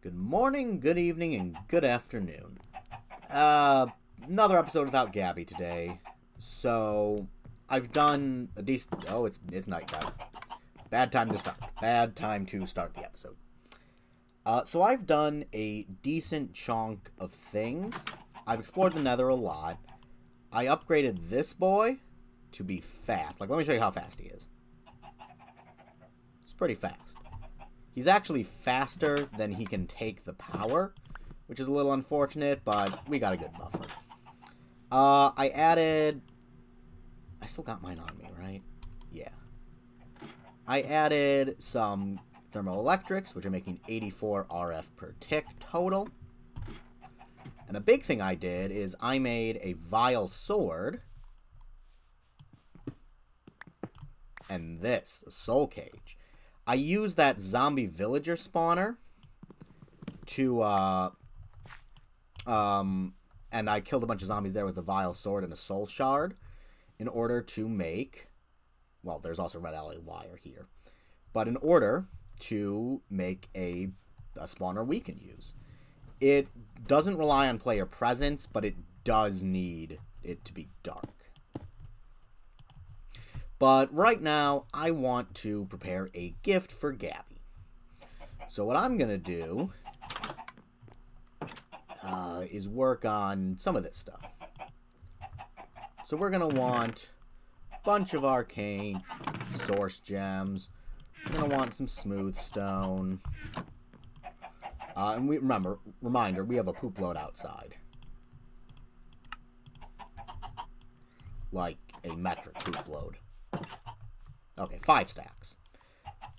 Good morning, good evening, and good afternoon. Uh, another episode without Gabby today. So, I've done a decent... Oh, it's, it's nighttime. Bad time to start. Bad time to start the episode. Uh, so I've done a decent chunk of things. I've explored the nether a lot. I upgraded this boy to be fast. Like, let me show you how fast he is. It's pretty fast. He's actually faster than he can take the power, which is a little unfortunate, but we got a good buffer. Uh, I added... I still got mine on me, right? Yeah. I added some thermoelectrics, which are making 84 RF per tick total. And a big thing I did is I made a vile sword. And this, a soul cage. I use that zombie villager spawner to, uh, um, and I killed a bunch of zombies there with a vile sword and a soul shard in order to make, well, there's also red alloy wire here, but in order to make a, a spawner we can use. It doesn't rely on player presence, but it does need it to be dark. But right now, I want to prepare a gift for Gabby. So what I'm going to do uh, is work on some of this stuff. So we're going to want a bunch of arcane source gems. We're going to want some smooth stone. Uh, and we remember, reminder, we have a poop load outside. Like a metric poop load. Okay, five stacks.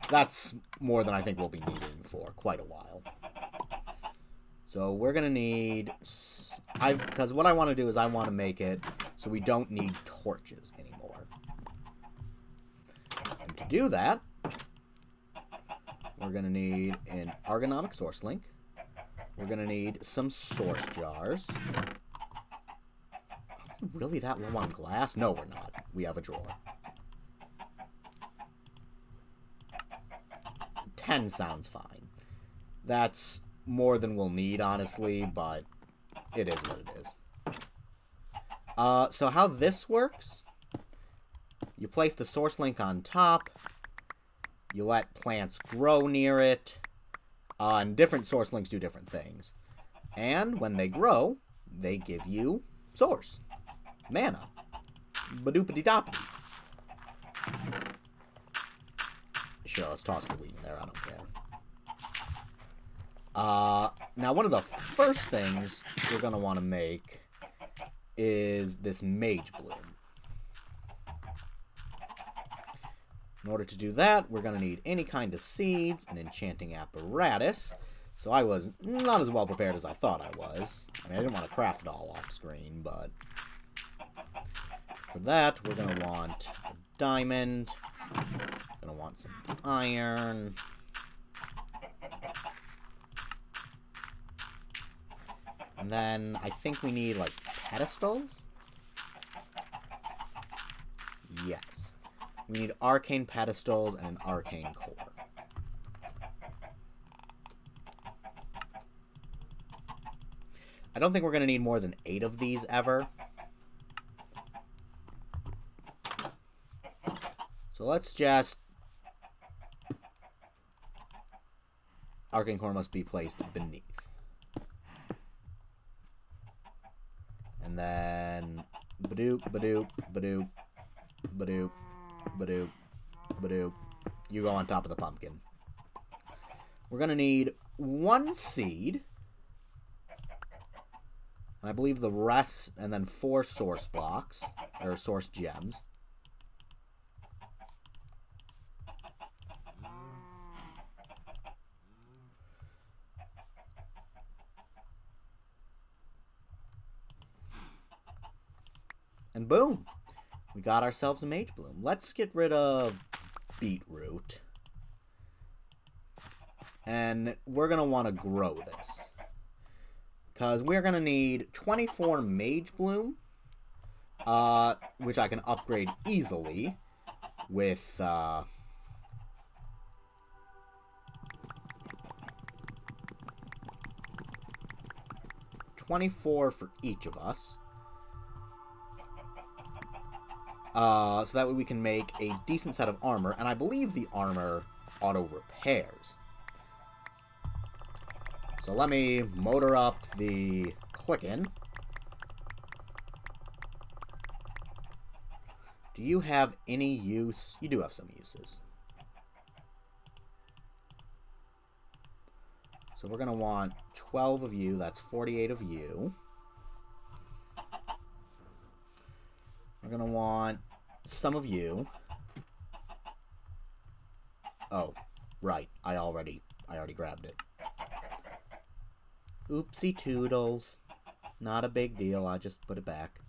That's more than I think we'll be needing for quite a while. So we're going to need... I've Because what I want to do is I want to make it so we don't need torches anymore. And to do that, we're going to need an agronomic source link. We're going to need some source jars. really that low on glass? No, we're not. We have a drawer. 10 sounds fine. That's more than we'll need, honestly, but it is what it is. Uh, so how this works, you place the source link on top, you let plants grow near it, uh, and different source links do different things. And when they grow, they give you source, mana, badoopity doppity. Sure, let's toss the wheat in there. I don't care. Uh, now, one of the first things we're going to want to make is this Mage Bloom. In order to do that, we're going to need any kind of seeds, an enchanting apparatus. So I was not as well prepared as I thought I was. I mean, I didn't want to craft it all off screen, but... For that, we're going to want a diamond, Gonna want some iron. And then I think we need, like, pedestals? Yes. We need arcane pedestals and an arcane core. I don't think we're going to need more than eight of these ever. So let's just... Arcane Core must be placed beneath. And then... Badoop, badoop, badoop, badoop, badoop, badoop. You go on top of the pumpkin. We're going to need one seed. And I believe the rest, and then four source blocks, or source gems. And boom, we got ourselves a Mage Bloom. Let's get rid of Beetroot. And we're going to want to grow this. Because we're going to need 24 Mage Bloom. Uh, which I can upgrade easily with... Uh, 24 for each of us. Uh, so that way we can make a decent set of armor, and I believe the armor auto-repairs. So let me motor up the Clicken. Do you have any use? You do have some uses. So we're going to want 12 of you. That's 48 of you. We're going to want some of you. Oh, right. I already, I already grabbed it. Oopsie toodles. Not a big deal. I just put it back.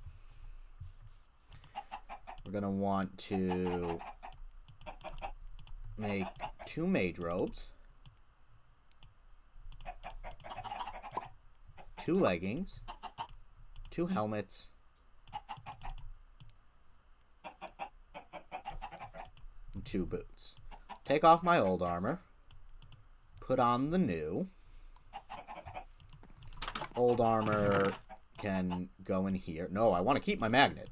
We're going to want to make two mage robes. two leggings, two helmets, two boots. Take off my old armor, put on the new. Old armor can go in here. No, I want to keep my magnet.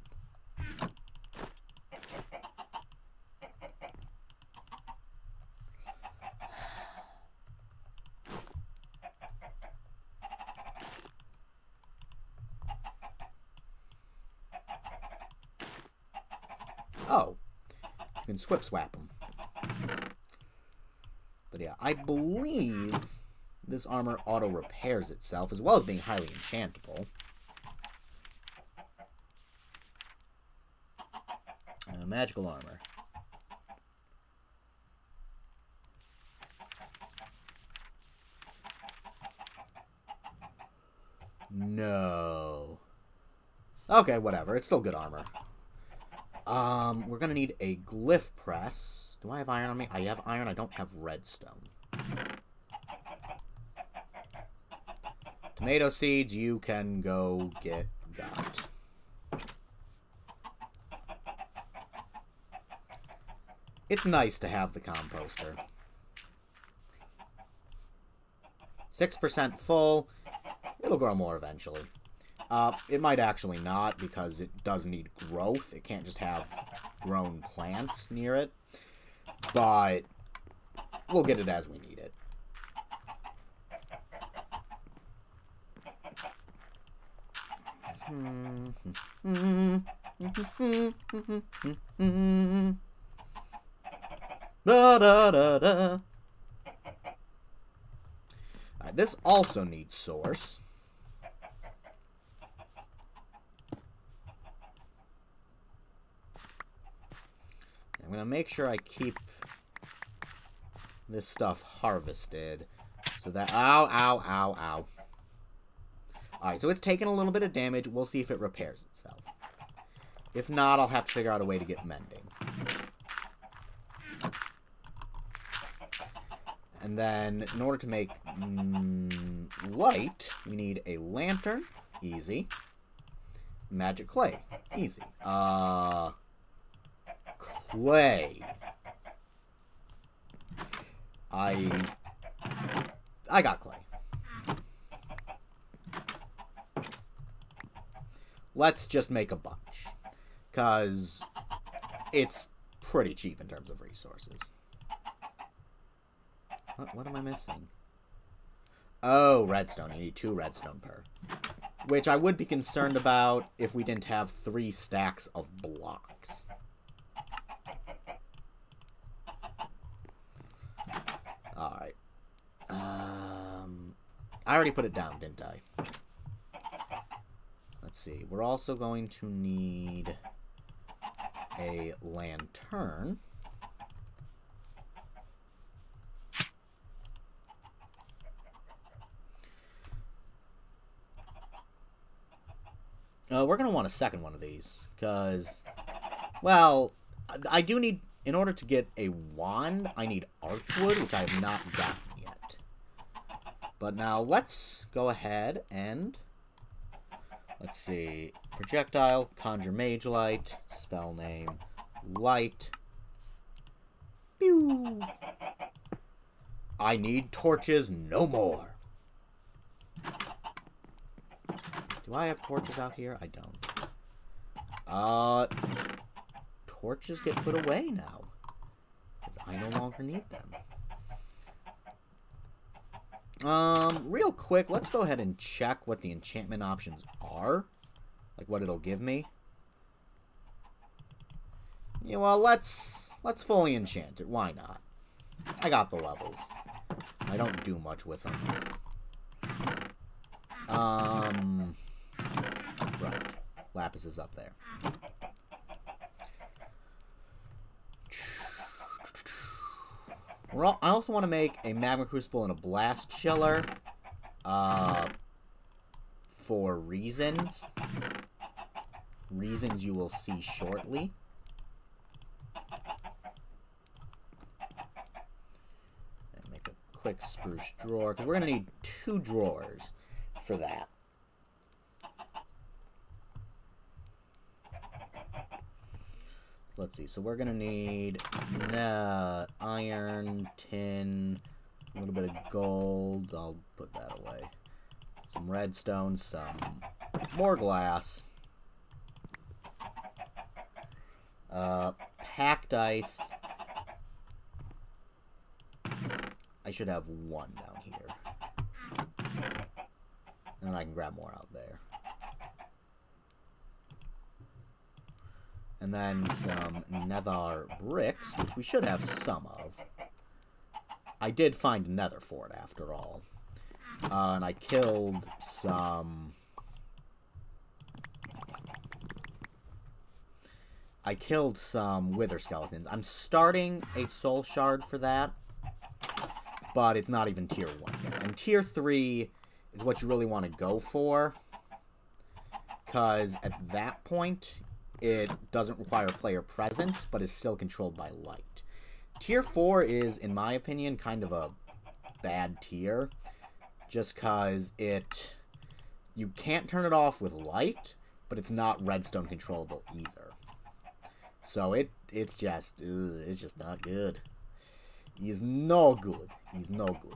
Squip swap them. But yeah, I believe this armor auto repairs itself, as well as being highly enchantable. Uh, magical armor. No. Okay, whatever. It's still good armor. Um, we're gonna need a glyph press. Do I have iron on me? I have iron. I don't have redstone. Tomato seeds, you can go get got. It's nice to have the composter. 6% full. It'll grow more eventually. Uh, it might actually not because it does need growth. It can't just have grown plants near it. But we'll get it as we need it. da, da, da, da. Right, this also needs source. I'm to make sure I keep this stuff harvested. So that... Ow, ow, ow, ow. Alright, so it's taken a little bit of damage. We'll see if it repairs itself. If not, I'll have to figure out a way to get mending. And then, in order to make mm, light, we need a lantern. Easy. Magic clay. Easy. Uh clay. I... I got clay. Let's just make a bunch. Because it's pretty cheap in terms of resources. What, what am I missing? Oh, redstone. You need two redstone per. Which I would be concerned about if we didn't have three stacks of blocks. Alright. Um, I already put it down, didn't I? Let's see. We're also going to need a lantern. Uh, we're going to want a second one of these, because, well, I do need in order to get a wand, I need archwood, which I have not gotten yet. But now let's go ahead and... Let's see. Projectile, conjure mage light, spell name, light. Pew! I need torches no more. Do I have torches out here? I don't. Uh, torches get put away now. I no longer need them. Um, real quick, let's go ahead and check what the enchantment options are. Like what it'll give me. Yeah, well, let's let's fully enchant it. Why not? I got the levels. I don't do much with them. Um, right. Lapis is up there. All, I also want to make a Magma Crucible and a Blast Chiller. Uh, for reasons. Reasons you will see shortly. And make a quick spruce drawer, because we're going to need two drawers for that. Let's see. So we're gonna need uh, iron, tin, a little bit of gold. I'll put that away. Some redstone, some more glass. Uh, packed ice. I should have one down here. And I can grab more out there. And then some nether bricks, which we should have some of. I did find nether for it, after all. Uh, and I killed some... I killed some wither skeletons. I'm starting a soul shard for that, but it's not even tier 1 yet. And tier 3 is what you really want to go for, because at that point, it doesn't require player presence, but is still controlled by light. Tier 4 is, in my opinion, kind of a bad tier, just because it... You can't turn it off with light, but it's not redstone controllable either. So it it's just, ugh, it's just not good. He's no good. He's no good.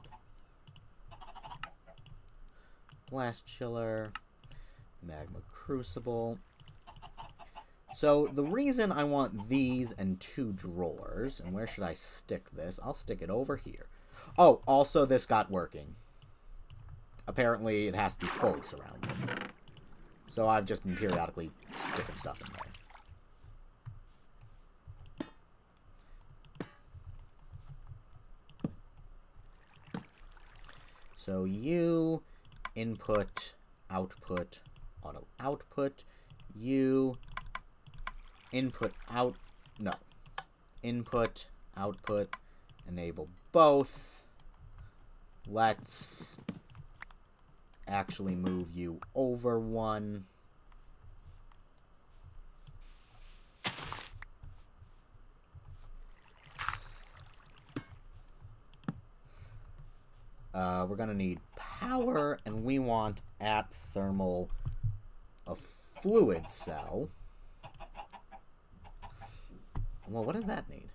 Blast Chiller, Magma Crucible. So the reason I want these and two drawers, and where should I stick this? I'll stick it over here. Oh, also this got working. Apparently it has to be fully surrounded. So I've just been periodically sticking stuff in there. So you input, output, auto output, you input out, no, input, output, enable both. Let's actually move you over one. Uh, we're gonna need power, and we want at thermal a fluid cell. Well, what does that need?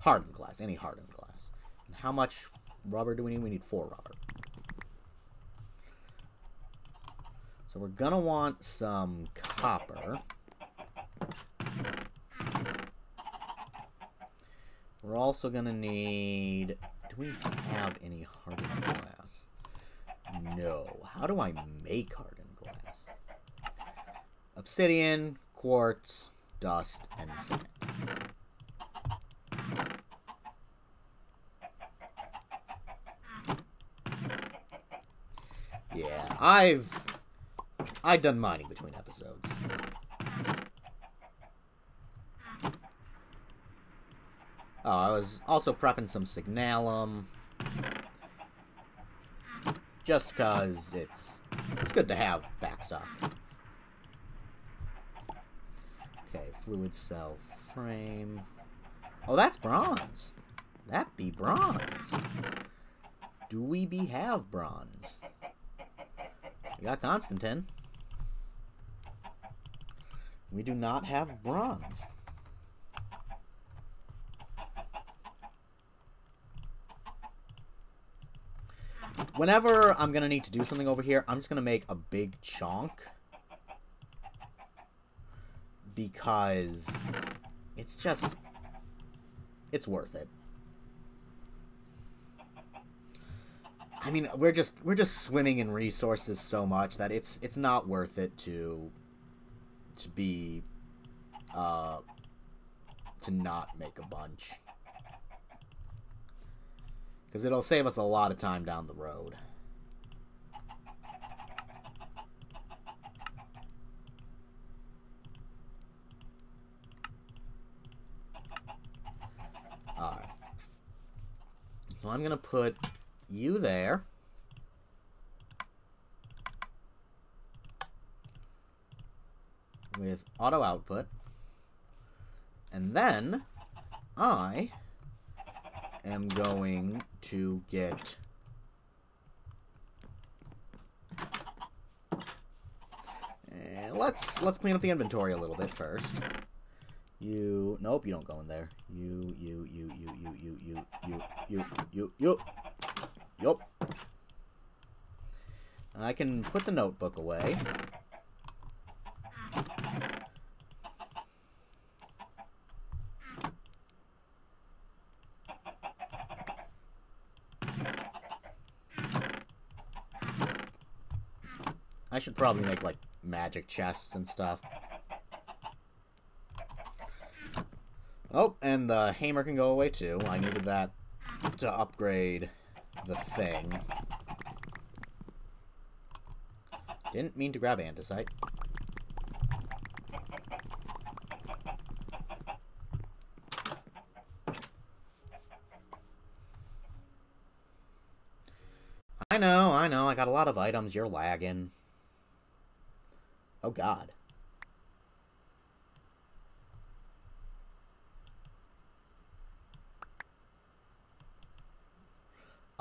Hardened glass. Any hardened glass. And how much rubber do we need? We need four rubber. So we're going to want some copper. We're also going to need... Do we have any hardened glass? No. How do I make hardened glass? Obsidian, quartz, dust, and sand. I've I've done mining between episodes. Oh, I was also prepping some Signalum. Just cause it's it's good to have backstock. Okay, fluid cell frame. Oh, that's bronze. That be bronze. Do we be have bronze? We got Constantine. We do not have bronze. Whenever I'm going to need to do something over here, I'm just going to make a big chunk. Because it's just... It's worth it. I mean, we're just we're just swimming in resources so much that it's it's not worth it to to be uh to not make a bunch. Cuz it'll save us a lot of time down the road. Alright. So I'm going to put you there. With auto output. And then I am going to get and let's let's clean up the inventory a little bit first. You nope, you don't go in there. You you you you you you you you you you you Yup. I can put the notebook away. I should probably make, like, magic chests and stuff. Oh, and the hammer can go away, too. I needed that to upgrade the thing. Didn't mean to grab andesite. I know, I know, I got a lot of items, you're lagging. Oh god.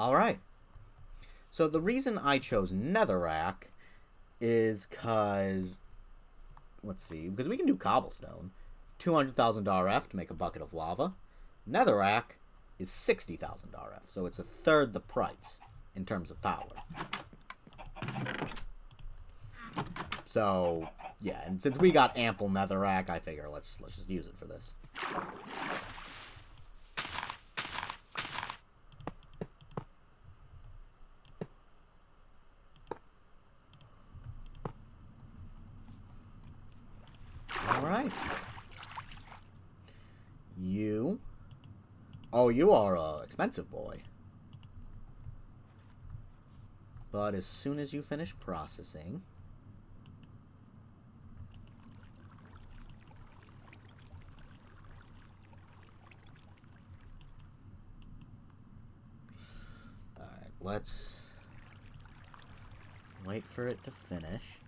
Alright. So the reason I chose Netherrack is because... Let's see. Because we can do Cobblestone. $200,000 RF to make a bucket of lava. Netherrack is $60,000 RF. So it's a third the price in terms of power. So, yeah, and since we got ample netherrack, I figure let's let's just use it for this. Alright. You. Oh, you are a expensive boy. But as soon as you finish processing... Alright, let's wait for it to finish.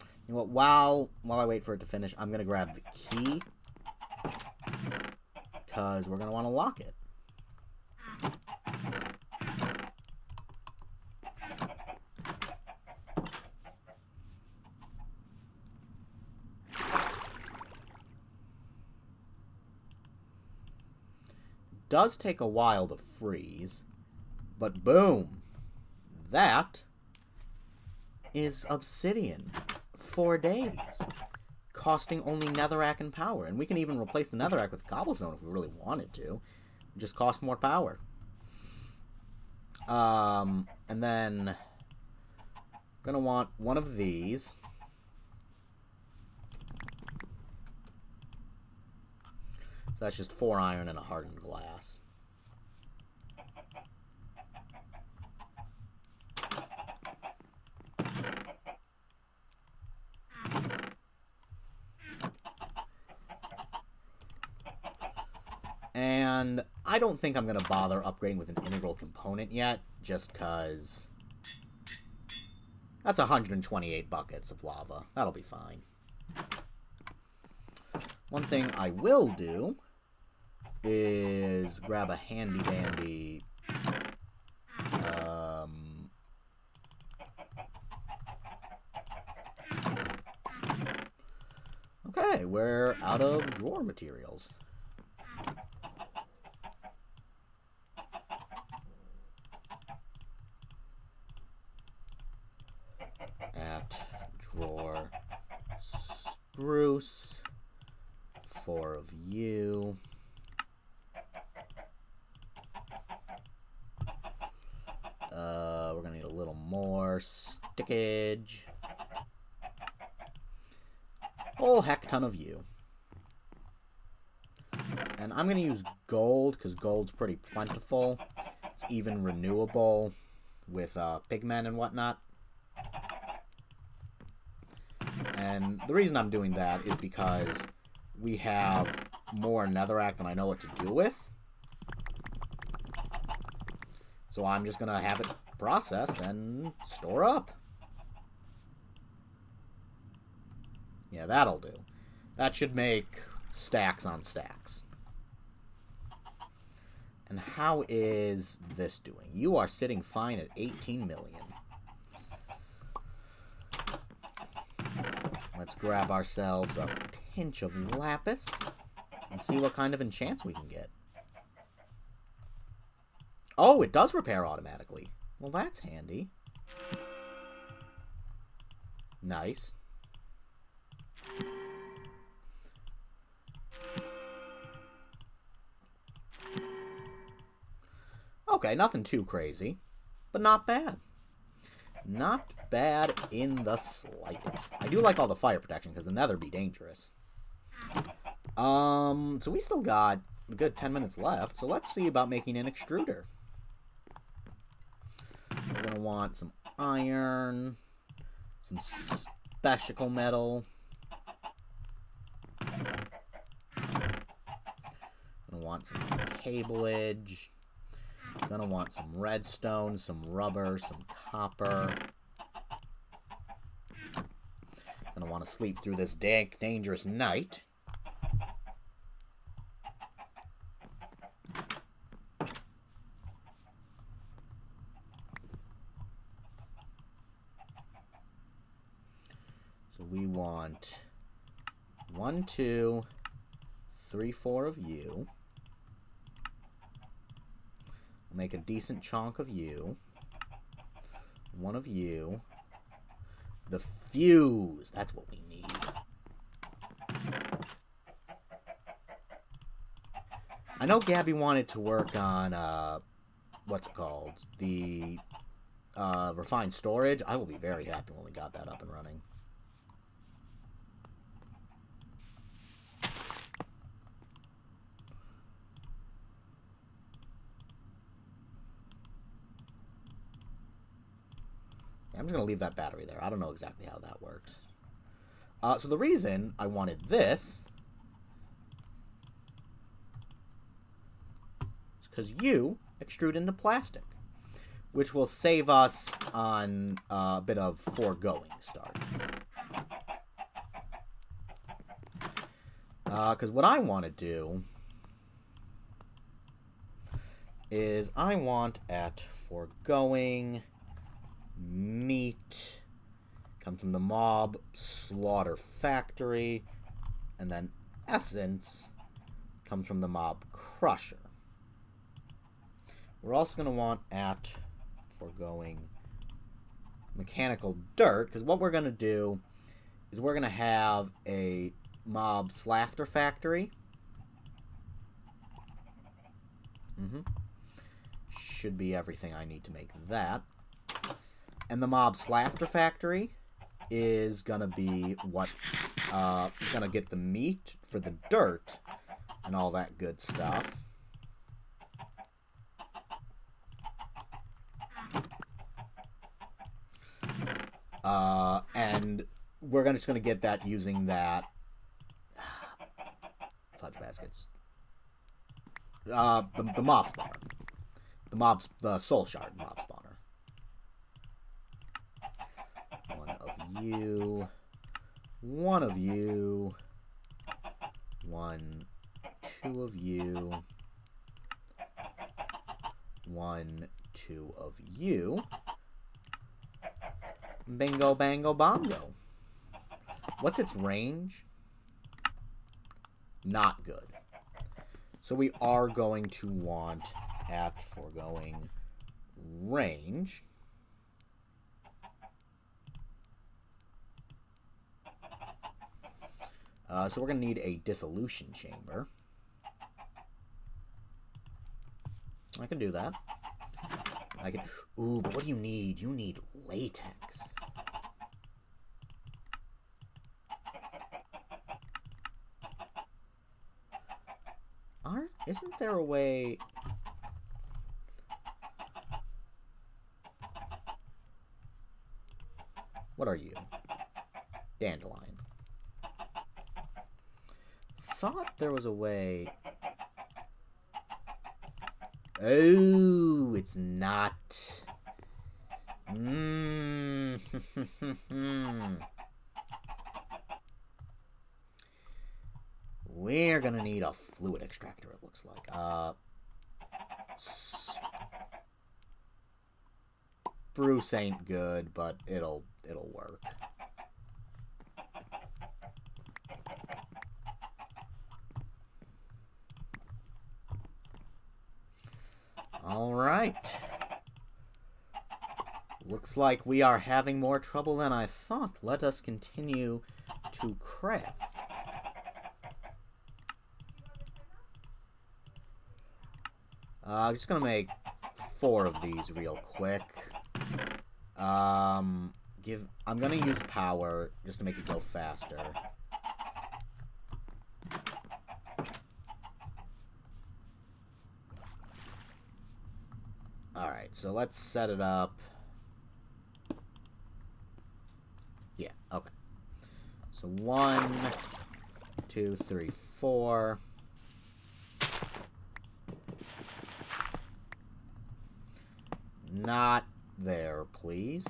You know what? While while I wait for it to finish, I'm gonna grab the key because we're gonna want to lock it. Does take a while to freeze, but boom, that is obsidian four days, costing only netherrack and power. And we can even replace the netherrack with cobblestone if we really wanted to. Just cost more power. Um, and then I'm gonna want one of these. So that's just four iron and a hardened glass. And I don't think I'm going to bother upgrading with an integral component yet, just because... That's 128 buckets of lava. That'll be fine. One thing I will do is grab a handy-dandy... Um... Okay, we're out of drawer materials. Four of you. Uh, we're gonna need a little more stickage. Whole heck ton of you. And I'm gonna use gold, because gold's pretty plentiful. It's even renewable with uh, pigmen and whatnot. And the reason I'm doing that is because we have more netherrack than I know what to do with. So I'm just going to have it process and store up. Yeah, that'll do. That should make stacks on stacks. And how is this doing? You are sitting fine at 18 million. Let's grab ourselves a pinch of lapis and see what kind of enchants we can get. Oh, it does repair automatically. Well, that's handy. Nice. Okay, nothing too crazy, but not bad. Not bad in the slightest. I do like all the fire protection because the nether be dangerous. Um, so we still got a good 10 minutes left, so let's see about making an extruder. We're going to want some iron, some special metal. Gonna want some cableage. Gonna want some redstone, some rubber, some copper. Gonna want to sleep through this dank, dangerous night. So we want one, two, three, four of you. Make a decent chunk of you. One of you. The fuse. That's what we need. I know Gabby wanted to work on, uh, what's called? The uh, refined storage. I will be very happy when we got that up and running. I'm just going to leave that battery there. I don't know exactly how that works. Uh, so the reason I wanted this is because you extrude into plastic, which will save us on a bit of foregoing start. Because uh, what I want to do is I want at foregoing meat come from the mob slaughter factory and then essence comes from the mob crusher. We're also going to want at foregoing mechanical dirt because what we're going to do is we're going to have a mob slaughter factory. Mm -hmm. should be everything I need to make that and the mob's slaughter factory is gonna be what uh, gonna get the meat for the dirt and all that good stuff. Uh, and we're gonna, just gonna get that using that fudge baskets. Uh, the, the mob spawner. The mobs, the soul shard mob spawner. You, one of you, one, two of you, one, two of you. Bingo, bango, bongo. What's its range? Not good. So we are going to want at foregoing range. Uh, so we're going to need a dissolution chamber. I can do that. I can... Ooh, but what do you need? You need latex. Aren't... Isn't there a way... What are you? Dandelion. Thought there was a way... Oh, it's not. Mmm. We're gonna need a fluid extractor, it looks like. Uh, Bruce ain't good, but it'll it'll work. All right. Looks like we are having more trouble than I thought. Let us continue to craft. Uh, I'm just gonna make four of these real quick. Um, give. I'm gonna use power just to make it go faster. Alright, so let's set it up. Yeah, okay. So one, two, three, four. Not there, please.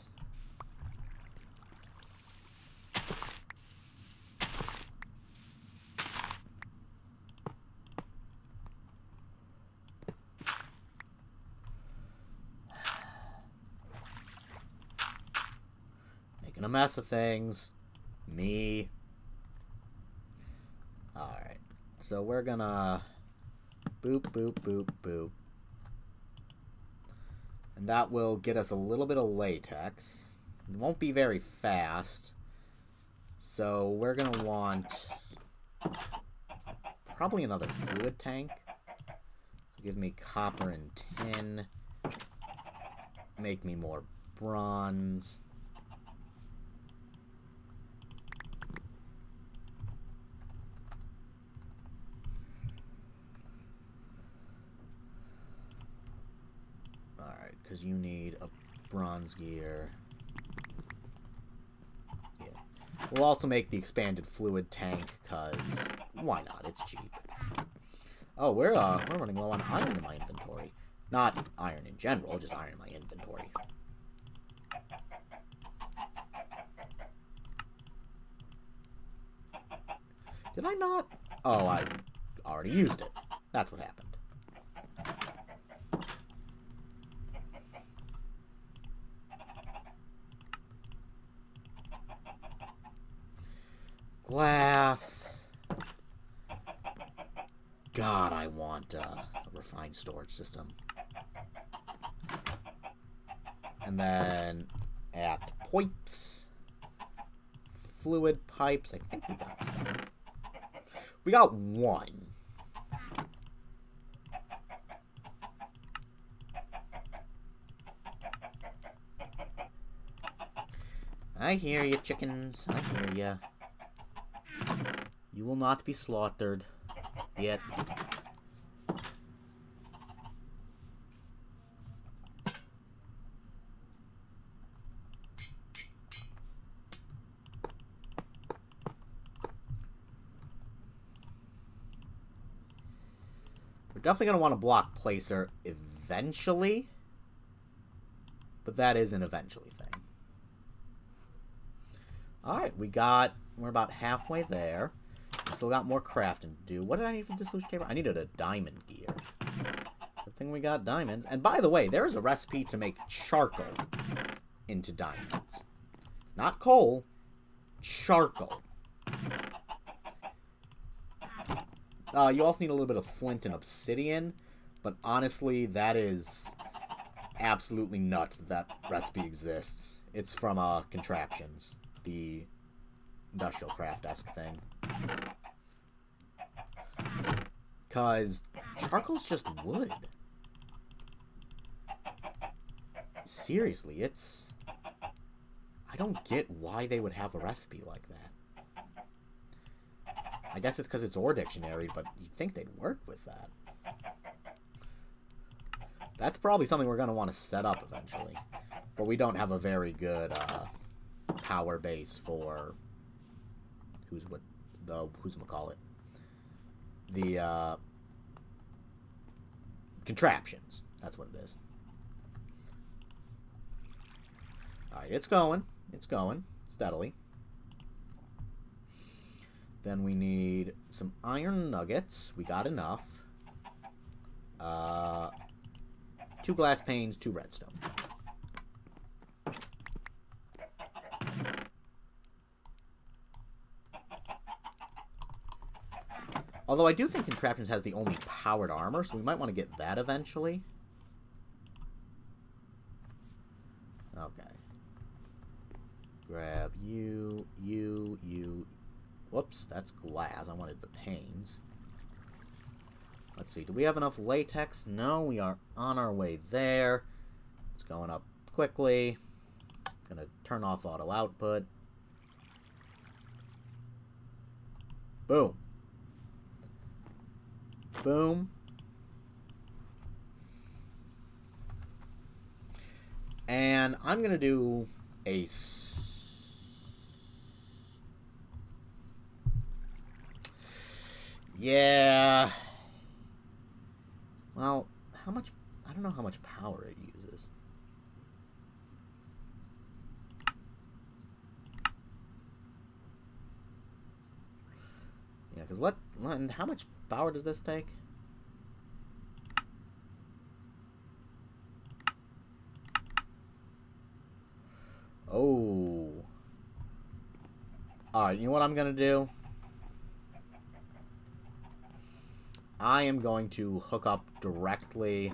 Mess of things. Me. Alright. So we're gonna... Boop, boop, boop, boop. And that will get us a little bit of latex. It won't be very fast. So we're going to want probably another fluid tank. give me copper and tin. Make me more bronze. Because you need a bronze gear. Yeah. We'll also make the expanded fluid tank, because why not? It's cheap. Oh, we're, uh, we're running low on iron in my inventory. Not iron in general, just iron in my inventory. Did I not? Oh, I already used it. That's what happened. Glass. God, I want uh, a refined storage system. And then at pipes, fluid pipes, I think we got some. We got one. I hear you, chickens. I hear you. You will not be slaughtered. Yet. We're definitely going to want to block placer eventually. But that is an eventually thing. Alright, we got... We're about halfway there. Still got more crafting to do. What did I need for dissolution chamber? I needed a diamond gear. Good thing we got diamonds. And by the way, there is a recipe to make charcoal into diamonds. Not coal, charcoal. Uh, you also need a little bit of flint and obsidian, but honestly, that is absolutely nuts that that recipe exists. It's from uh, Contraptions, the industrial craft-esque thing. Because charcoal's just wood. Seriously, it's... I don't get why they would have a recipe like that. I guess it's because it's ore dictionary, but you'd think they'd work with that. That's probably something we're going to want to set up eventually. But we don't have a very good uh, power base for who's what the who's gonna call it the uh, contraptions. That's what it is. All right, it's going. It's going steadily. Then we need some iron nuggets. We got enough. Uh, two glass panes, two redstone. Although I do think Contraptions has the only powered armor, so we might want to get that eventually. Okay. Grab you, you, you. Whoops, that's glass. I wanted the panes. Let's see, do we have enough latex? No, we are on our way there. It's going up quickly. Gonna turn off auto output. Boom. Boom. And I'm going to do a... Yeah. Well, how much... I don't know how much power it uses. Yeah, because let... And how much power does this take? Oh. Alright, you know what I'm going to do? I am going to hook up directly...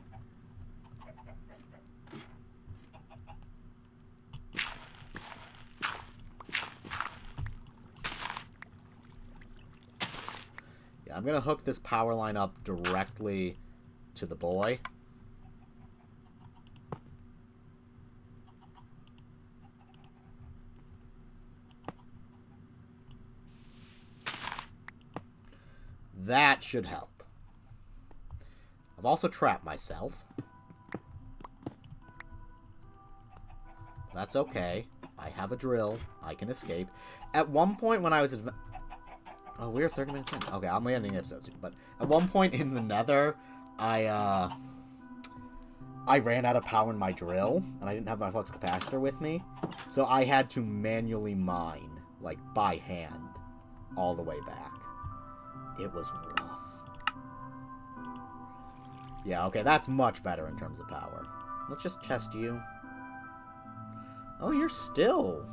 I'm going to hook this power line up directly to the boy. That should help. I've also trapped myself. That's okay. I have a drill. I can escape. At one point when I was... Oh, we're 30 minutes in. Okay, I'm landing the episode soon. But at one point in the nether, I, uh... I ran out of power in my drill, and I didn't have my flux capacitor with me. So I had to manually mine, like, by hand, all the way back. It was rough. Yeah, okay, that's much better in terms of power. Let's just chest you. Oh, you're still...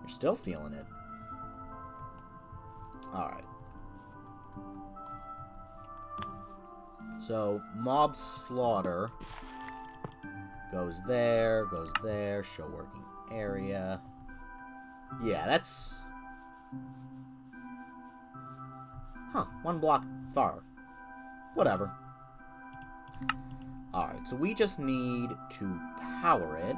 You're still feeling it. Alright. So, mob slaughter goes there, goes there, show working area. Yeah, that's Huh, one block far. Whatever. Alright, so we just need to power it.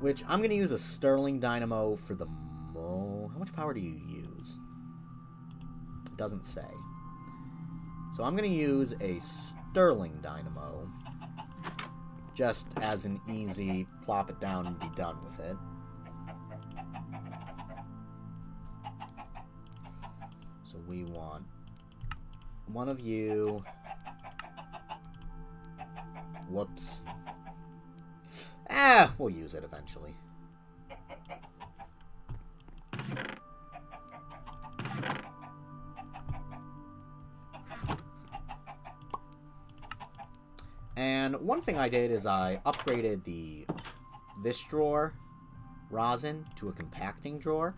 Which, I'm going to use a Stirling Dynamo for the mo... How much power do you use? Doesn't say. So I'm going to use a Stirling Dynamo. Just as an easy plop it down and be done with it. So we want one of you. Whoops. Ah, we'll use it eventually. One thing I did is I upgraded the this drawer, rosin, to a compacting drawer.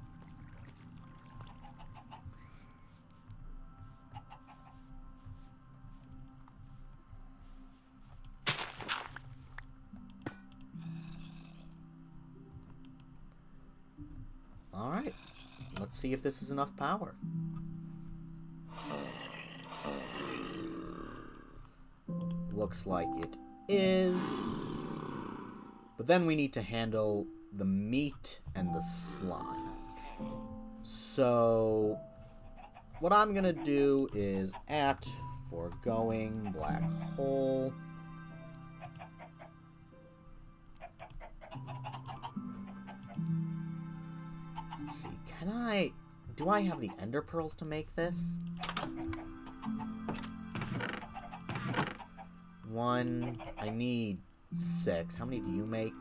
Alright, let's see if this is enough power. Looks like it is. But then we need to handle the meat and the slime. So, what I'm to do is at foregoing black hole. Let's see, can I... Do I have the ender pearls to make this? One. I need six. How many do you make?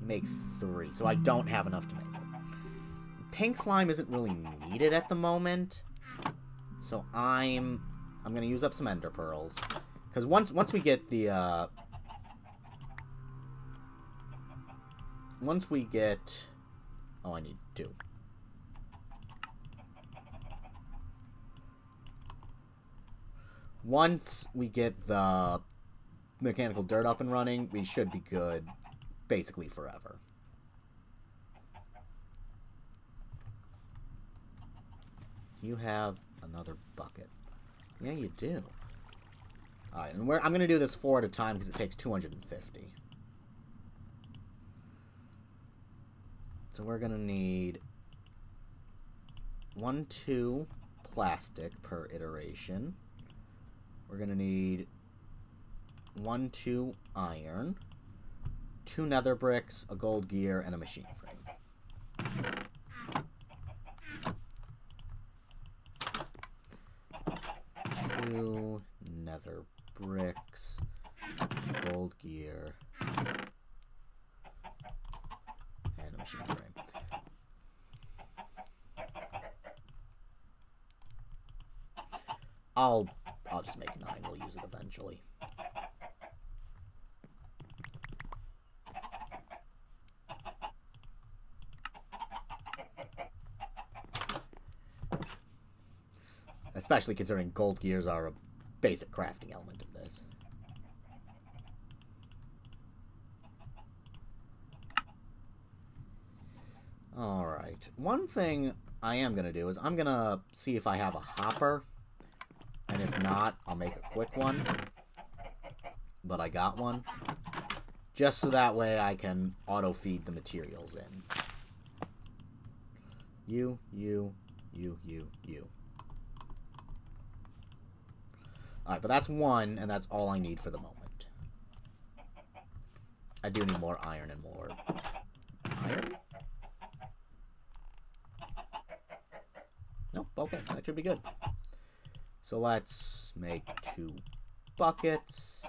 You make three, so I don't have enough to make it. Pink slime isn't really needed at the moment, so I'm I'm gonna use up some ender pearls because once once we get the uh, once we get oh I need two. Once we get the mechanical dirt up and running, we should be good basically forever. You have another bucket. Yeah, you do. Alright, and I'm going to do this four at a time because it takes 250. So we're going to need one, two plastic per iteration. We're going to need one, two iron, two nether bricks, a gold gear, and a machine frame. Two nether bricks, gold gear, and a machine frame. I'll I'll just make use it eventually. Especially considering gold gears are a basic crafting element of this. Alright. One thing I am going to do is I'm going to see if I have a hopper and if not, I'll make a quick one. But I got one. Just so that way I can auto-feed the materials in. You, you, you, you, you. Alright, but that's one, and that's all I need for the moment. I do need more iron and more... Iron? Nope, okay, that should be good. So let's make two buckets.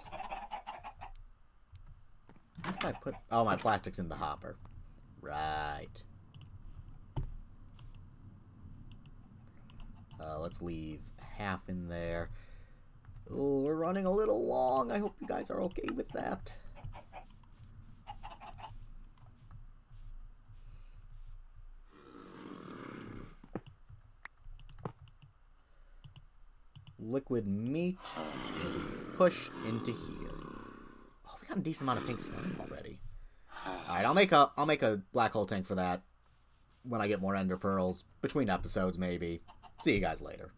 I put? Oh, my plastic's in the hopper. Right. Uh, let's leave half in there. Oh, we're running a little long. I hope you guys are okay with that. Liquid meat pushed into here. Oh, we got a decent amount of pink slime already. Alright, I'll make a I'll make a black hole tank for that when I get more ender pearls. Between episodes, maybe. See you guys later.